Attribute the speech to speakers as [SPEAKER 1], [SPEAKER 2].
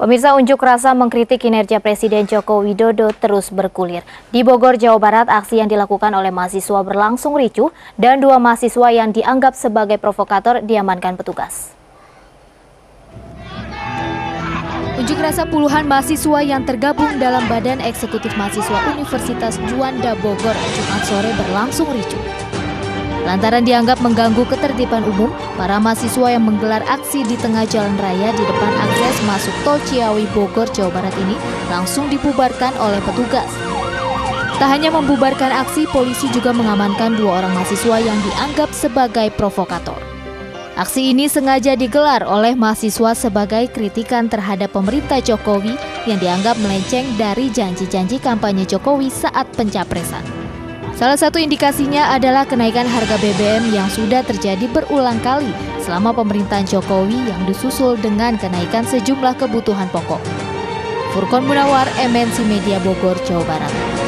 [SPEAKER 1] Pemirsa unjuk rasa mengkritik kinerja Presiden Joko Widodo terus bergulir. Di Bogor, Jawa Barat, aksi yang dilakukan oleh mahasiswa berlangsung ricuh dan dua mahasiswa yang dianggap sebagai provokator diamankan petugas. Unjuk rasa puluhan mahasiswa yang tergabung dalam Badan Eksekutif Mahasiswa Universitas Juanda Bogor Jumat sore berlangsung ricuh. Lantaran dianggap mengganggu ketertiban umum, para mahasiswa yang menggelar aksi di tengah jalan raya di depan akses masuk tol Ciawi Bogor, Jawa Barat ini langsung dibubarkan oleh petugas. Tak hanya membubarkan aksi, polisi juga mengamankan dua orang mahasiswa yang dianggap sebagai provokator. Aksi ini sengaja digelar oleh mahasiswa sebagai kritikan terhadap pemerintah Jokowi yang dianggap melenceng dari janji-janji kampanye Jokowi saat pencapresan. Salah satu indikasinya adalah kenaikan harga BBM yang sudah terjadi berulang kali selama pemerintahan Jokowi yang disusul dengan kenaikan sejumlah kebutuhan pokok. Furkon Munawar, MNC Media Bogor, Jawa Barat.